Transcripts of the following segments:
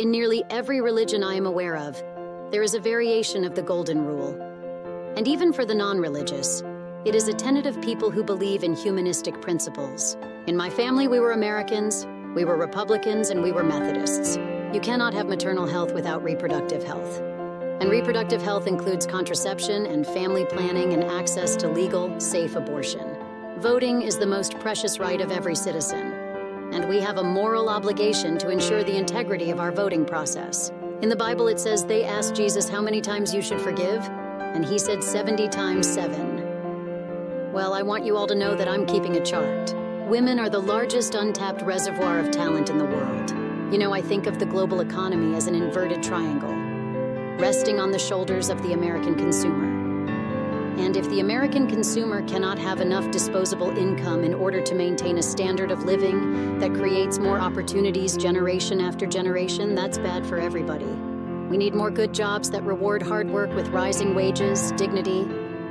In nearly every religion I am aware of, there is a variation of the Golden Rule. And even for the non religious, it is a tenet of people who believe in humanistic principles. In my family, we were Americans, we were Republicans, and we were Methodists. You cannot have maternal health without reproductive health. And reproductive health includes contraception and family planning and access to legal, safe abortion. Voting is the most precious right of every citizen, and we have a moral obligation to ensure the integrity of our voting process. In the Bible, it says they asked Jesus how many times you should forgive, and he said 70 times 7. Well, I want you all to know that I'm keeping a chart. Women are the largest untapped reservoir of talent in the world. You know, I think of the global economy as an inverted triangle resting on the shoulders of the American consumer. And if the American consumer cannot have enough disposable income in order to maintain a standard of living that creates more opportunities generation after generation, that's bad for everybody. We need more good jobs that reward hard work with rising wages, dignity,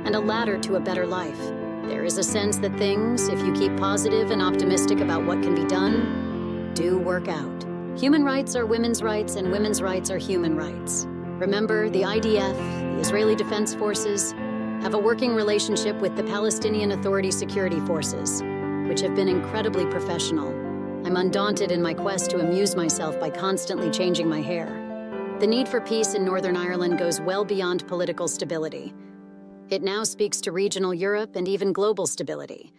and a ladder to a better life. There is a sense that things, if you keep positive and optimistic about what can be done, do work out. Human rights are women's rights, and women's rights are human rights. Remember, the IDF, the Israeli Defense Forces, have a working relationship with the Palestinian Authority Security Forces, which have been incredibly professional. I'm undaunted in my quest to amuse myself by constantly changing my hair. The need for peace in Northern Ireland goes well beyond political stability. It now speaks to regional Europe and even global stability.